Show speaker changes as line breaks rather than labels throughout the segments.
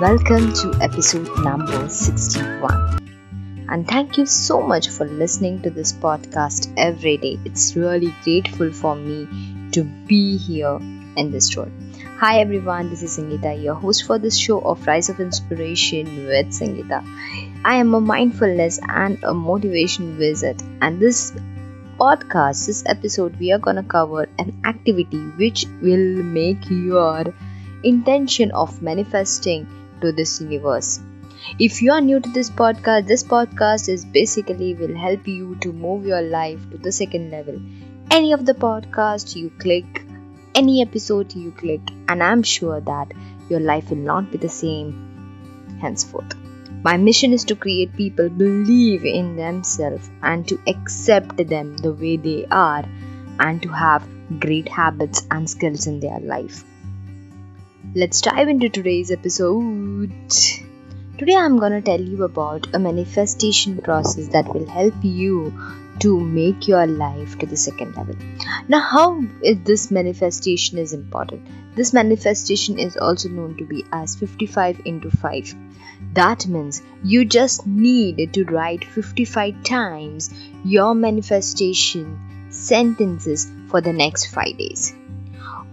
Welcome to episode number 61. And thank you so much for listening to this podcast every day. It's really grateful for me to be here in this role. Hi everyone, this is Sangeeta, your host for this show of Rise of Inspiration with Sangeeta. I am a mindfulness and a motivation wizard, and this podcast, this episode, we are gonna cover an activity which will make your intention of manifesting to this universe. If you are new to this podcast, this podcast is basically will help you to move your life to the second level. Any of the podcast you click any episode you click, and I'm sure that your life will not be the same henceforth. My mission is to create people believe in themselves and to accept them the way they are and to have great habits and skills in their life. Let's dive into today's episode. Today I'm to tell you about a manifestation process that will help you to make your life to the second level. Now how is this manifestation is important? This manifestation is also known to be as 55 into 5 that means you just need to write 55 times your manifestation sentences for the next 5 days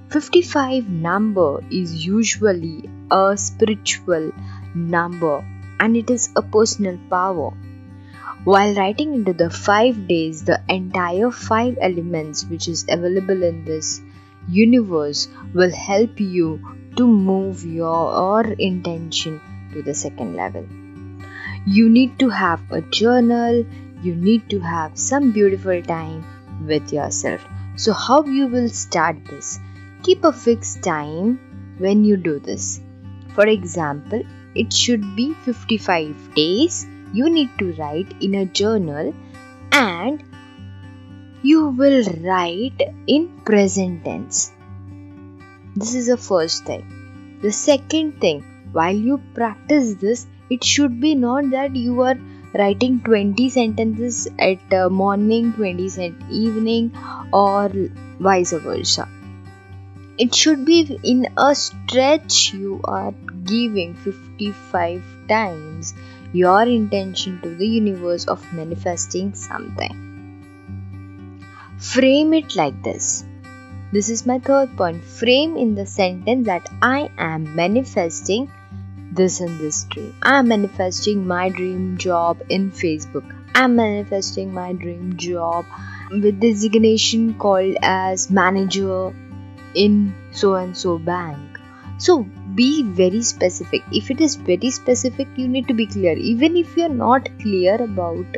55 number is usually a spiritual number and it is a personal power while writing into the five days, the entire five elements which is available in this universe will help you to move your intention to the second level. You need to have a journal, you need to have some beautiful time with yourself. So, how you will start this? Keep a fixed time when you do this. For example, it should be 55 days you need to write in a journal and you will write in present tense. This is the first thing. The second thing, while you practice this, it should be not that you are writing 20 sentences at uh, morning, 20 cent evening, or vice versa. It should be in a stretch you are giving 55 times your intention to the universe of manifesting something. Frame it like this. This is my third point. Frame in the sentence that I am manifesting this and this dream. I am manifesting my dream job in Facebook. I am manifesting my dream job with designation called as manager in so and so bank. So be very specific. If it is very specific you need to be clear. Even if you're not clear about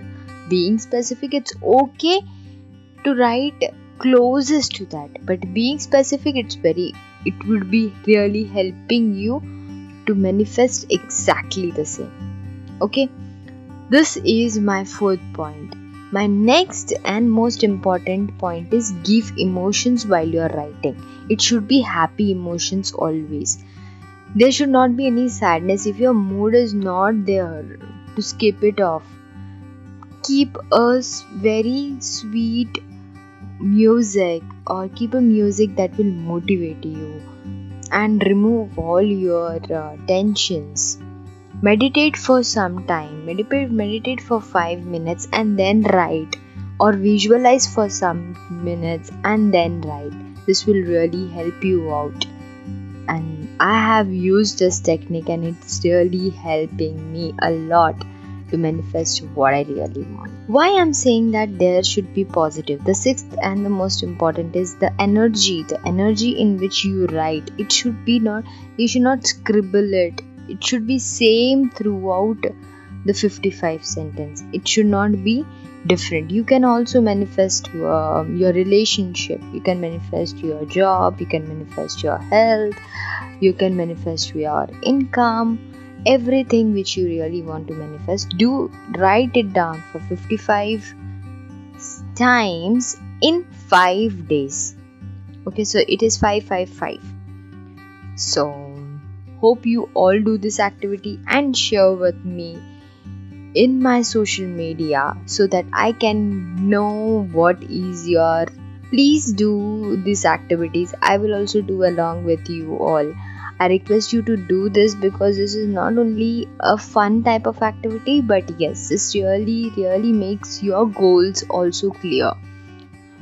being specific it's okay to write closest to that. But being specific it's very it would be really helping you to manifest exactly the same. Okay? This is my fourth point my next and most important point is give emotions while you're writing it should be happy emotions always there should not be any sadness if your mood is not there to skip it off. Keep a very sweet music or keep a music that will motivate you and remove all your uh, tensions. Meditate for some time. Meditate meditate for 5 minutes and then write or visualize for some minutes and then write. This will really help you out and I have used this technique and it's really helping me a lot to manifest what I really want. Why I'm saying that there should be positive. The sixth and the most important is the energy, the energy in which you write. It should be not you should not scribble it. It should be same throughout the 55 sentence. It should not be different. You can also manifest um, your relationship. You can manifest your job. You can manifest your health. You can manifest your income. Everything which you really want to manifest. Do write it down for 55 times in 5 days. Okay so it is 555 so hope you all do this activity and share with me in my social media so that I can know what is your. Please do these activities. I will also do along with you all. I request you to do this because this is not only a fun type of activity, but yes, this really, really makes your goals also clear.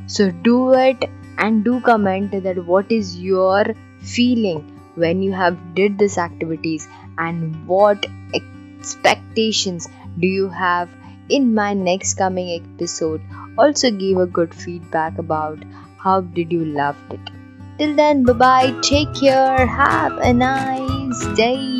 So do it and do comment that what is your feeling when you have did these activities and what expectations do you have in my next coming episode? Also give a good feedback about how did you loved it. Till then bye bye take care. Have a nice day